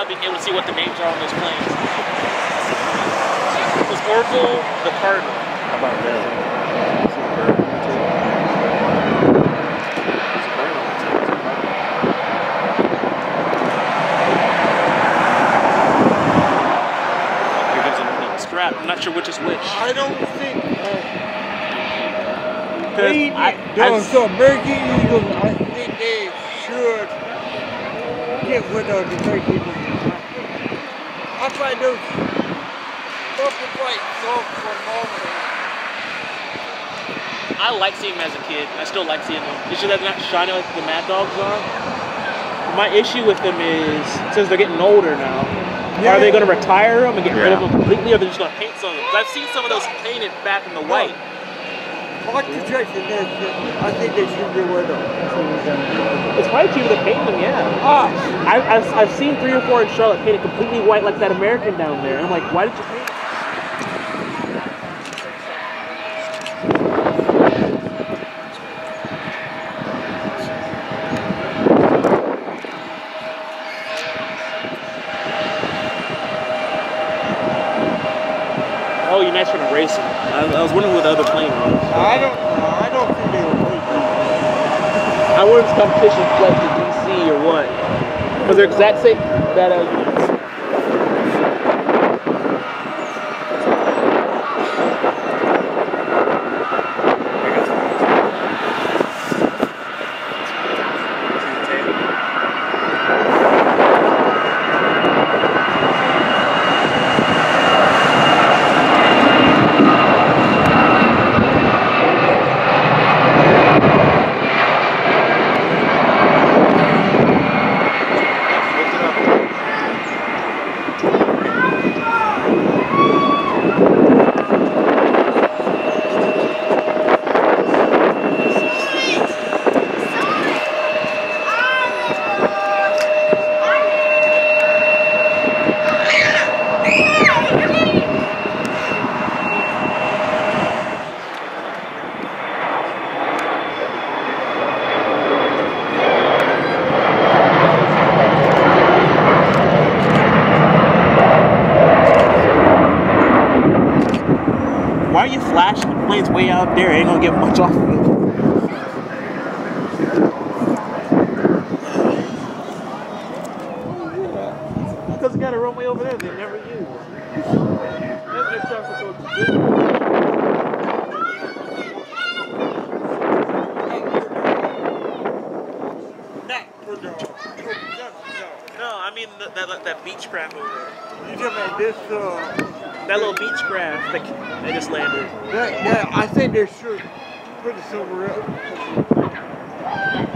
now being able to see what the names are on those planes. It was Orville the Cardinal. How about that? Here comes another strap. I'm not sure which is which. I don't think, uh, Because they, I, those I've- American Eagles, I think they should get with us the American Eagles. I find those purple white so phenomenal. I like seeing them as a kid. I still like seeing them. It's just that they're not shiny like the Mad Dogs are. My issue with them is since they're getting older now, Yeah. are they going to retire them and get rid of them completely, or they're just going to paint some of them? 'Cause I've seen some of those painted back in the white. Concentration is, I think they should rid of. It's probably cheaper to paint them, yeah. Ah, I've, I've, I've seen three or four in Charlotte painted completely white like that American down there. I'm like, why did you paint it? Oh, you're nice for the racing. I, I was wondering what the other plane was. I don't, I don't think they will wait. I this fled to DC or what. Was there exact same that uh, why are you flashing? The plane's way out there. Ain't gonna get much off of it. Because it got a runway over there they never use. That aircraft will go to Not for the, no, No, I mean that, that, that Beechcraft over there. no. You talking about this, uh, That little Beechcraft that they just landed. that, that, I think they should put it somewhere else.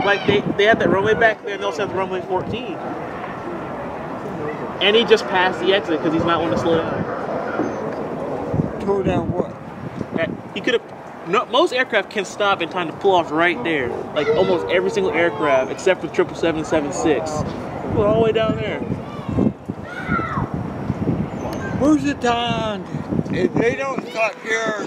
Like they, they had that runway back there and they also have the runway 14. And he just passed the exit because he's not wanting to slow down. Tow down what? He could have. No, most aircraft can stop in time to pull off right there. Like almost every single aircraft except for 777 Well, all the way down there. Where's the time? If they don't stop here,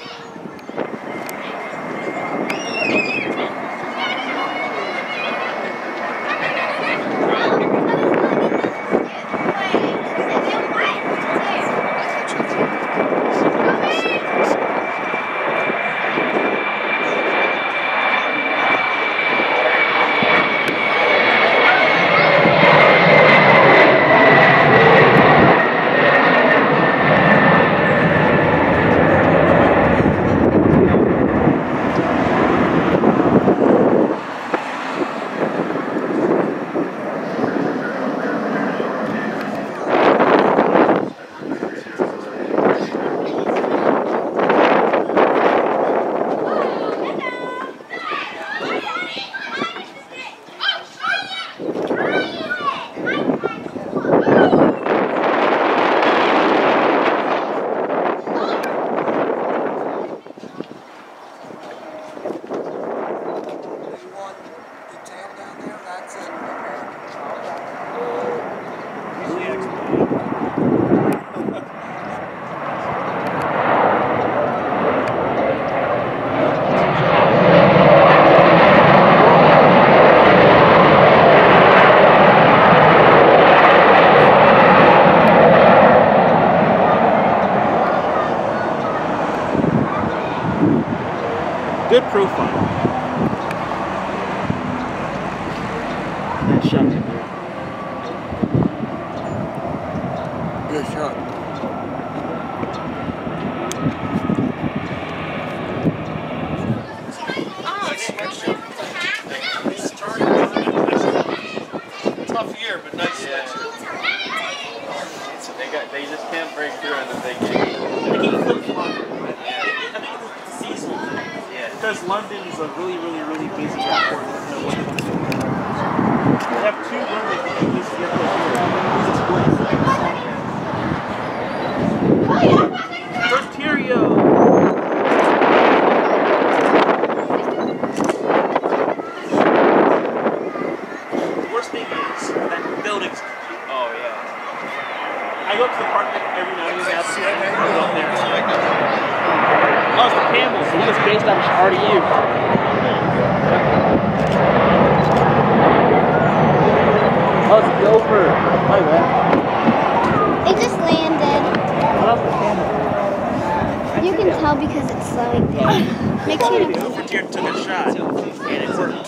tell because it's slowing down. Make sure you Gopher deer took a shot, and it worked.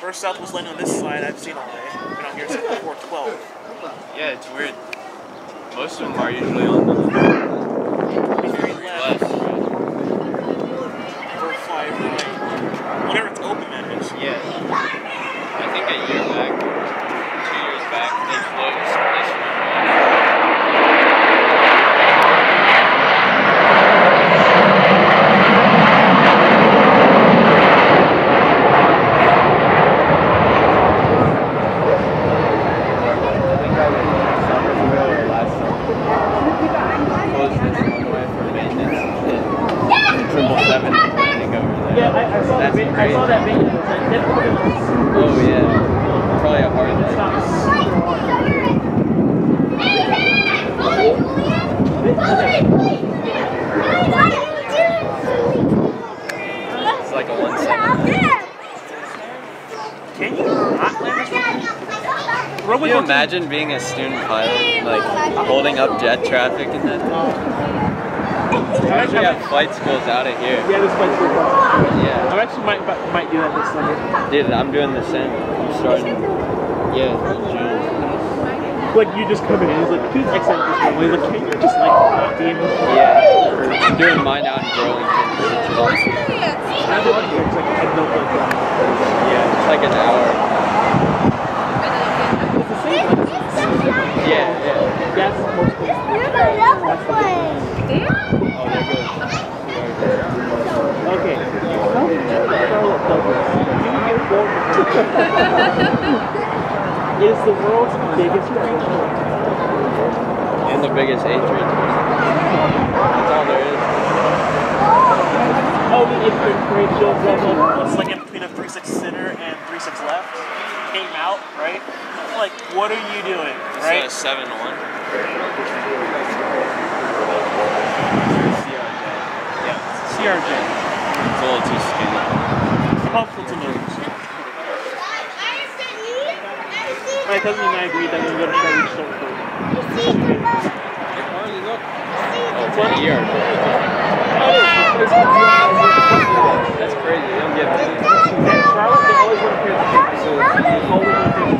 First Southwest landing on this side I've seen all day. Been out here since 412. Yeah, it's weird. Most of them are usually on the Very left. left. Or five right. Whatever it's open that is. Yeah. I think a year back, two years back, they closed this one off. I think I was summer ago or last summer. Closed this one way for maintenance and triple seven landing over there. Yeah, I, I saw that That's video. I saw crazy. that video. It's like, that's probably like, Oh yeah, probably a hard it's landing. not super hard. It's like a one second. Can you not land this one? Roman Can you imagine being a student pilot, like holding up jet traffic and then I usually have flight schools out of here. Yeah, this flight's pretty far. Yeah, I actually might might do that this summer. dude, I'm doing the same. I'm starting. Yeah, June. Like you just come in, he's like, please exit this one. He's like, can you just like walk in? Yeah, I'm doing mine out in Burlington, which is awesome. I have one here. It's like I don't like that. Yeah, it's like an hour. It's. Yeah, yeah. That's most places. Oh, there goes. Okay. Charlotte Douglas. is the world's biggest train And the biggest A3 That's all there is. Oh, oh the infant parade shows up. It's like in between a 3-6 center and 3-6 left. Came out, right? Like, what are you doing, right? It's a 7 1. Yeah, CRJ. It's a little too skinny. Helpful to know. My cousin and I agreed that we were going to try each stone fruit. Oh, it's an ER. That's crazy. They don't get that. Charlotte, they always want to pair the kids. So always want to pair the kids.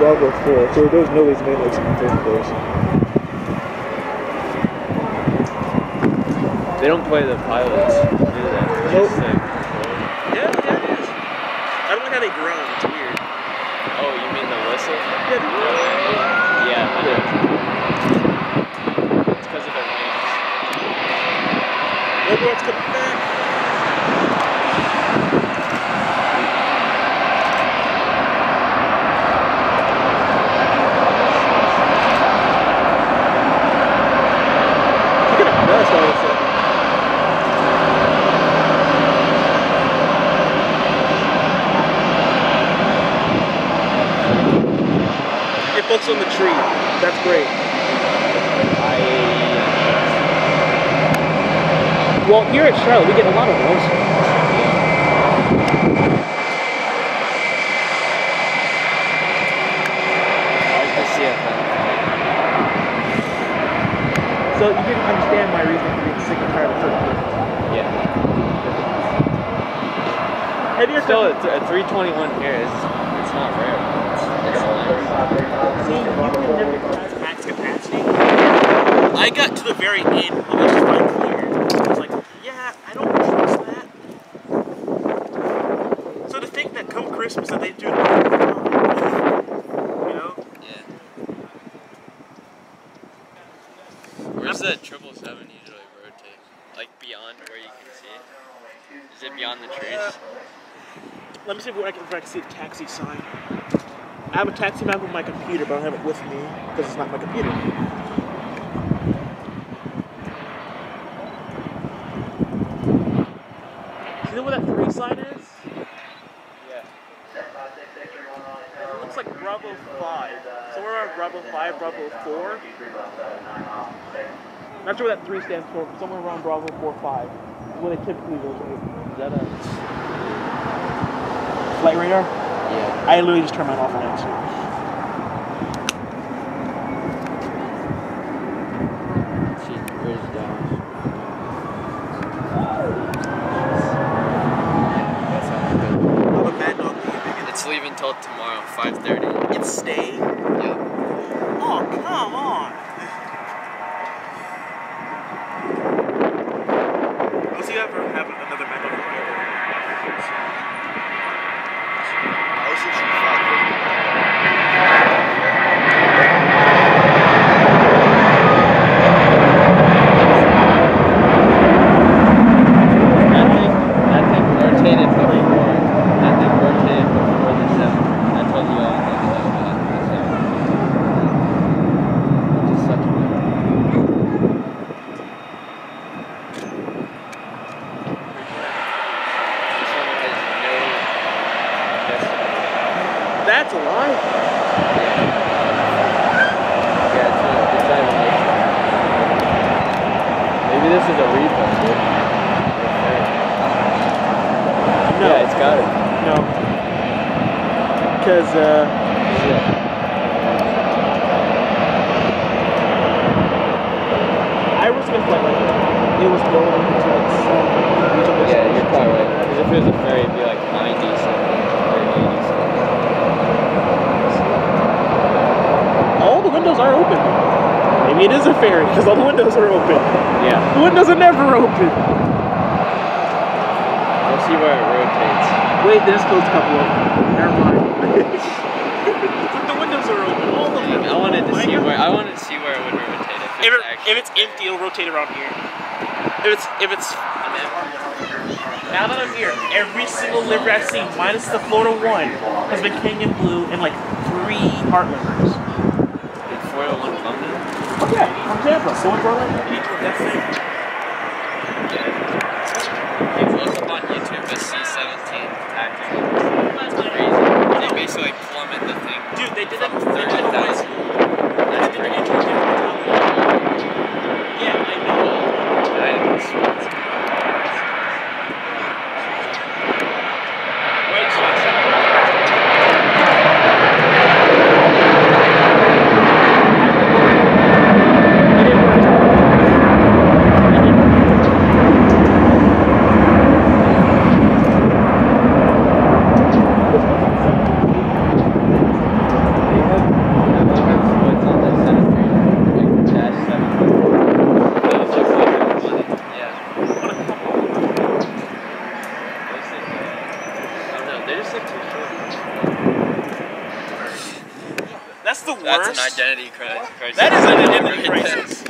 Bravo 4, so there's no ways maintenance in the first place. They don't play the pilots, do they? Nope. Just like, Yeah, yeah, it is. I don't like how they groan. It's weird. oh, you mean the whistle? Yeah, they groan. Yeah, I know. It's because of their wings. Everyone's coming back. Look at the dust all of a sudden. It focus on the tree. That's great. I. Well, here at Charlotte, we get a lot of those. I like the CFM. So you didn't understand my reason for being sick and tired of certain Yeah. Have you Still, it's a 321 here. It's, it's not rare. It's, it's. See, you can never capacity. I got to the very end was finally clear. I was like, yeah, I don't trust that. So to think that come Christmas that they do it, you know? Yeah. Where's that 777 usually rotate? Like beyond where you can see it? Is it beyond the trees? Let me see if I can, if I can see the taxi sign. I have a taxi map on my computer, but I don't have it with me because it's not my computer. You know where that three sign is? Yeah. It looks like Bravo 5. Somewhere around Bravo 5, Bravo 4. Not sure what that 3 stands for, but somewhere around Bravo 4 5 is where they typically rotate. Is that a. Flight radar? Yeah. I literally just turned mine off on accident. She, where's Dallas? That sounds good. I'm a bad dog leaving. It's leaving till tomorrow, 5.30. It's staying? Yep. Oh, come on. Does he ever have another map on I was usually 550. That thing, that thing rotated before. That thing rotated before the seven. I told you all that know about the seven. Just such a This one has no decimal. That's a lie. Yeah, it's, a, it's not even listening. Maybe this is a repo, dude. No. Yeah, it's got it. No. because uh, I was gonna feel like it was going into like some region of Yeah, you're probably right. Because if it was a ferry, it'd be like 90 something or 80 something. All the windows are open. Maybe it is a ferry because all the windows are open. Yeah. The windows are never open. We'll see where it rotates. Wait, there's closed a couple of them. Never mind. but the windows are open. All the Dang. I wanted to see where I wanted to see where it would rotate if If, it's it, if it's empty, it'll rotate around here. If it's if it's now that I'm here, every single livery I've seen, minus the Florida one, has been Canyon blue and like three Heartlanders. Did 401 come then? Oh yeah, from Tampa. Someone brought like each one. That's it. They look up on YouTube as C17 tactical. That's crazy. They basically plummet the thing. Dude, they did that. From They did that in high 30,000. school. They did that in high school. Yeah, I know. Giant spots. Wait, so I What's on the center Like dash seven. Those look like they're money. Yeah. Those look like- I don't know. They just look too short. That's the worst. That's an identity cri- crisis. That is an identity Right crisis.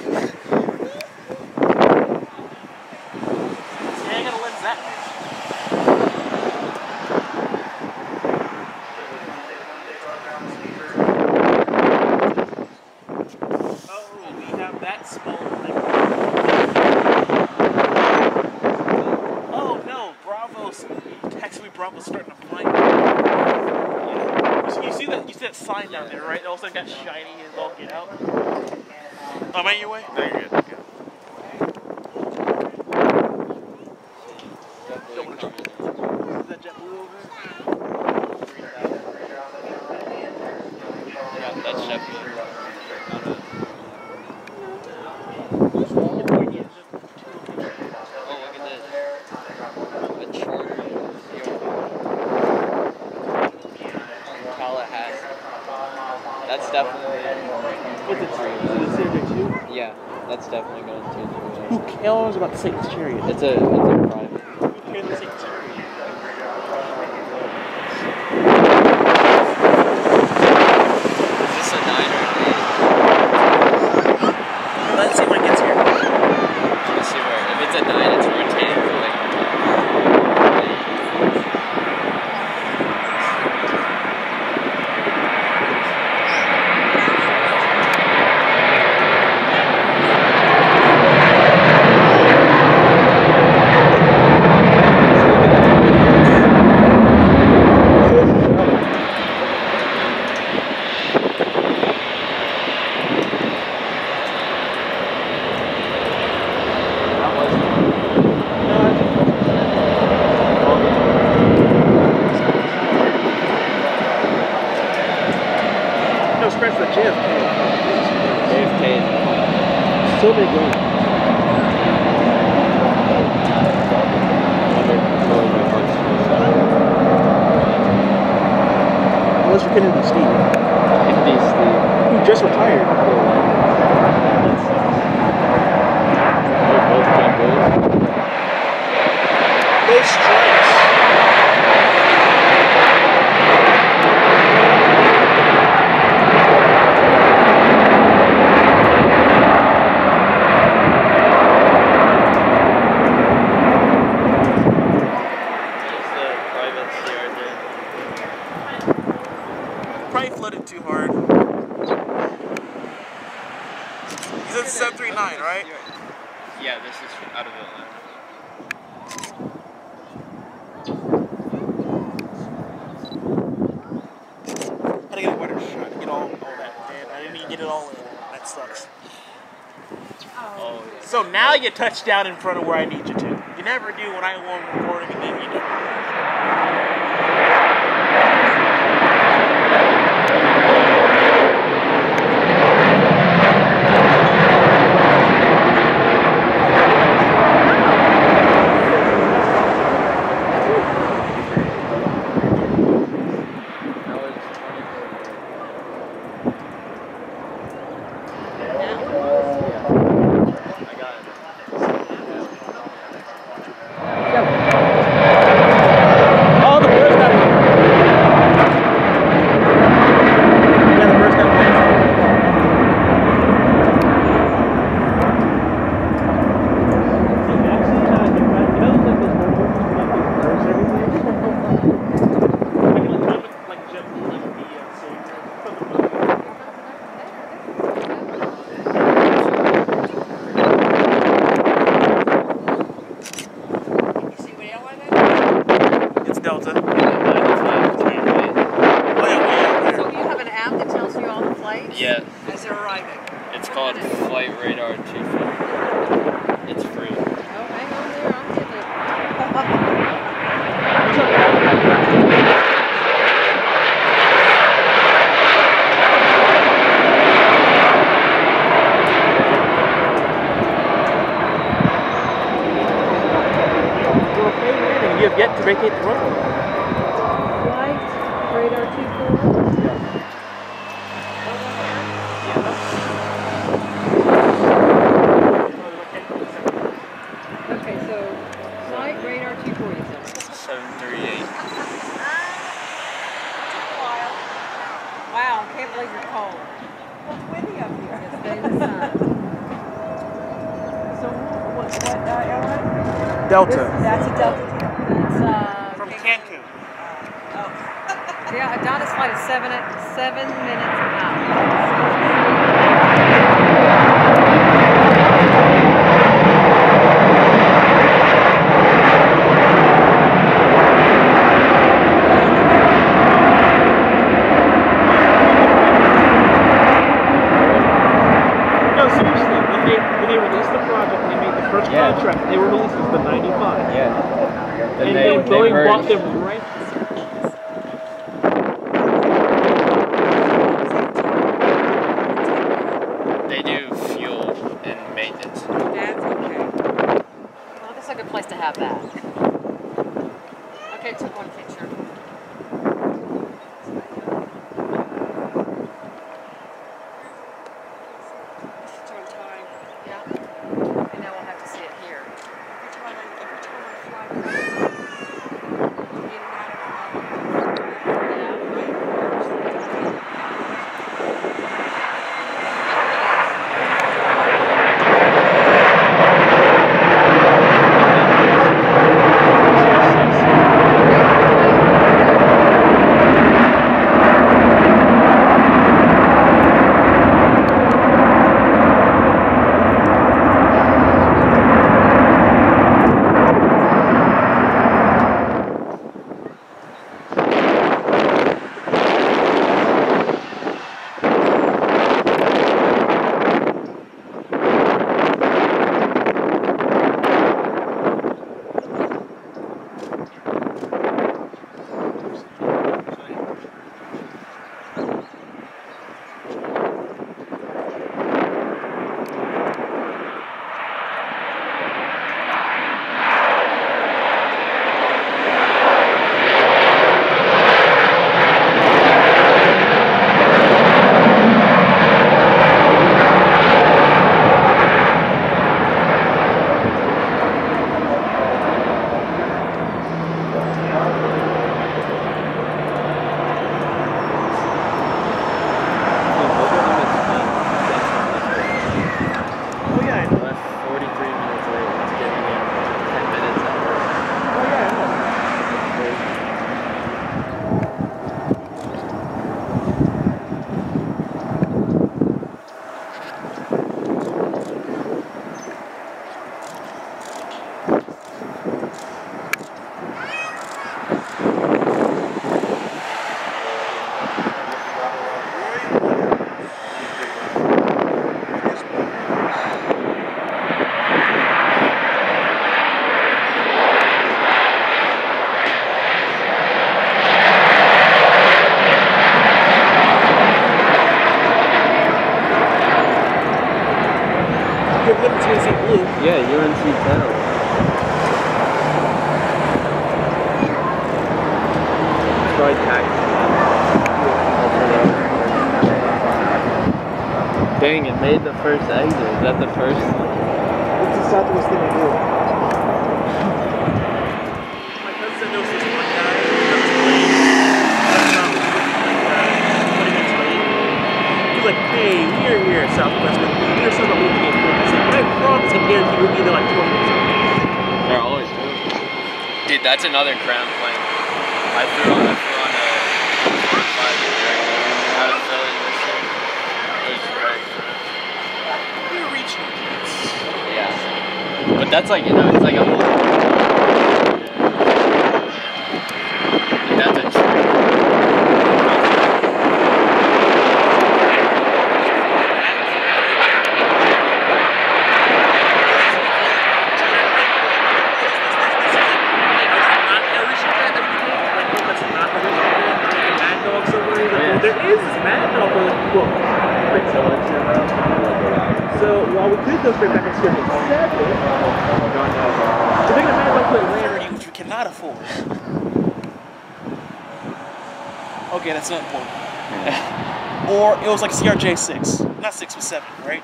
Yeah, I gotta lens that. Oh, we have that small thing. Oh no, Text me Bravo's starting to find. You see- that? You see that sign down there, right? All of a sudden got shiny and all get out. Am I your way? No, you're good. Okay. Definitely coming. Is that JetBlue over Yeah, that's Sheffield. I don't know. there? Oh, look at this. A charter. Tallahassee. That's definitely. What's it? Is it CRJ2? Yeah, that's definitely going to. Who cares about the Satan's chariot? It's a it's a private. Who cares about the Satan's chariot? Is this a nine or an eight? Let's see when it gets here. Let me see where. If it's a nine, it's rotating to like. That was No, scratch the JFK. JFK. So. Wonder where Unless you're kidding with Steve, these the who just retired. they're both JetBlues. Those stripes. It's the private CRJ. Probably flooded too hard. He's at 739, right? Yeah, this is out of Atlanta. Had to get a wetter shot to get all, all that, and I didn't even get it all in. That sucks. Oh, yeah. So now you touch down in front of where I need you to. You never do when I want recording, and then you do. can't believe you're cold. It's windy up here. Yes, so what, what uh, airline? Delta. That's a Delta deal. Uh, From Cancun. Uh, oh. yeah, Adonis flight is seven, seven minutes out. That's another cram plane. I threw on, a four five year. Yeah. But that's like, you know, it's like a those great back experience. To make a man like play rarity, which you cannot afford. Okay, that's not important. or it was like CRJ six, not six but seven, right?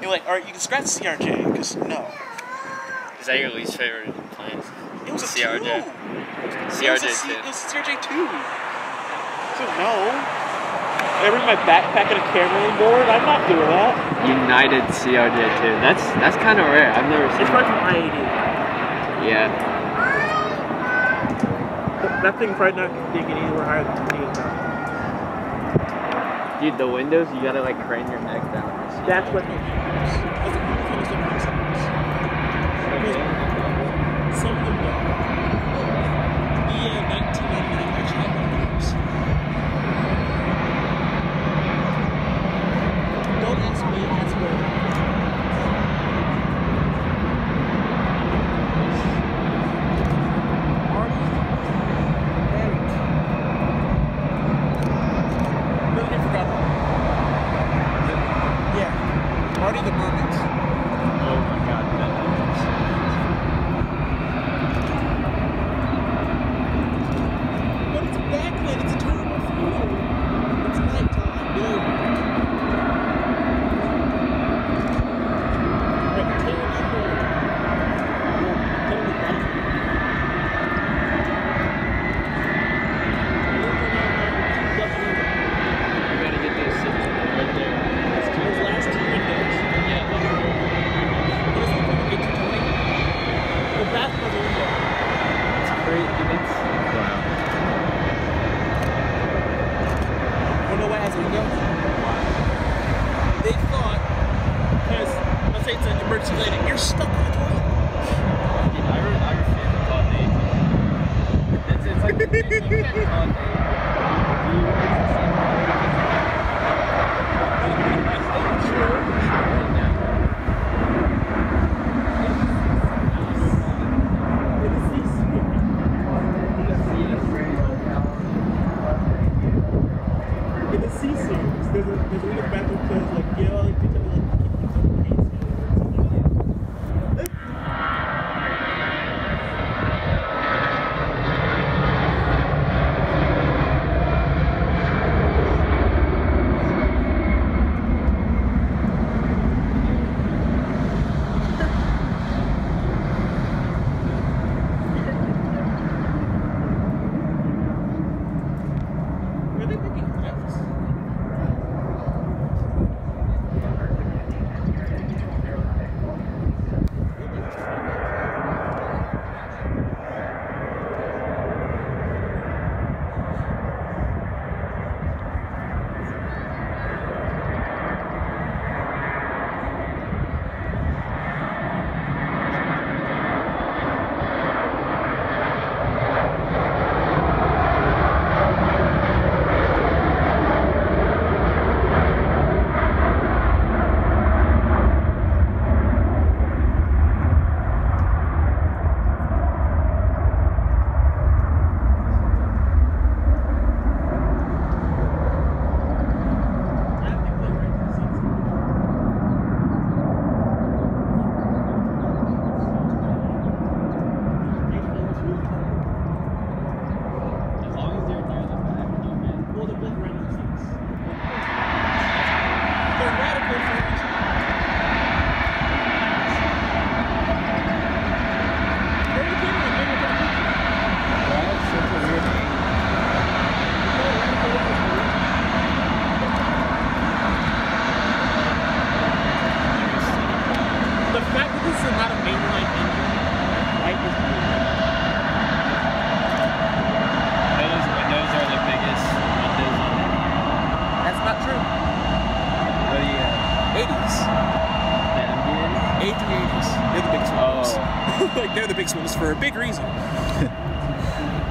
You're like, all right, you can scratch the CRJ because no. Is that your least favorite plane? It was a CRJ. Two. CRJ. It was a, C- it was a CRJ two. So no. I bring my backpack and a camera on board. I'm not doing that. United CRJ2. That's that's kind of rare. I've never seen. It's probably from IAD. Yeah. That, thing probably not gonna anywhere higher than 28 Dude, the windows, you gotta like crane your neck down. That's what they use.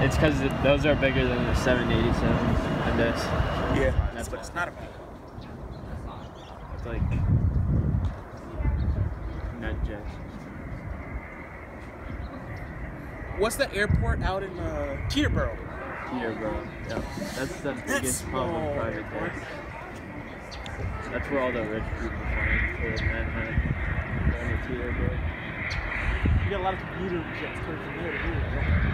It's because those are bigger than the 787s and this. Yeah, That's what it's not about. It's like nut jets. What's the airport out in uh, Teterboro? Peterborough. Yeah, that's the biggest of private jets. That's where all the rich people fly to Manhattan. To Teterboro. You got a lot of commuter jets coming from there to here.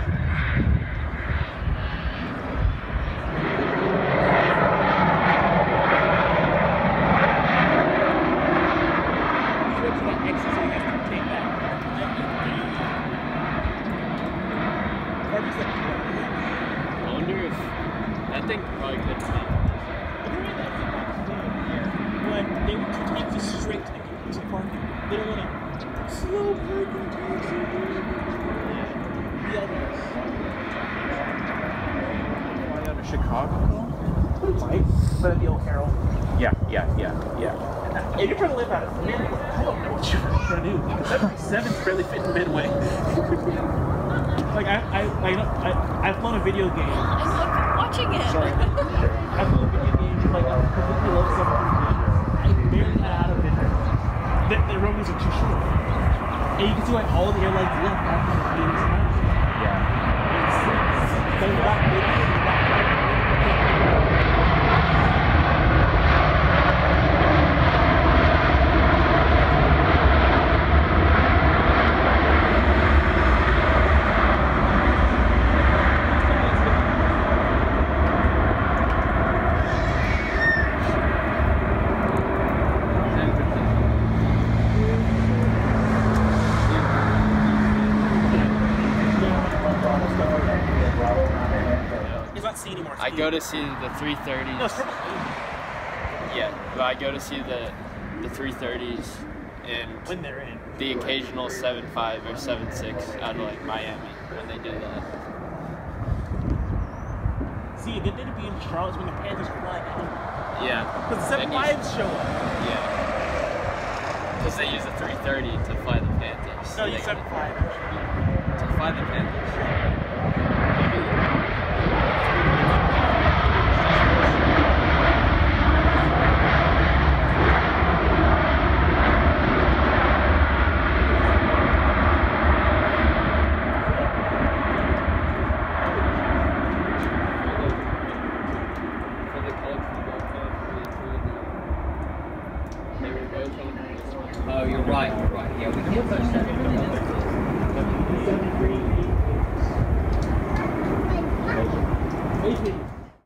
See the 330s. No, it's triple E. Yeah, but I go to see the the 330s and When they're in. the occasional 7.5 or 7.6 out of like Miami when they do that. See, they did it be in Charlotte when the Panthers were flying out. Yeah. Because the And you- 7-5s show up. Yeah. Because they use the 330 to fly the Panthers. No, you They-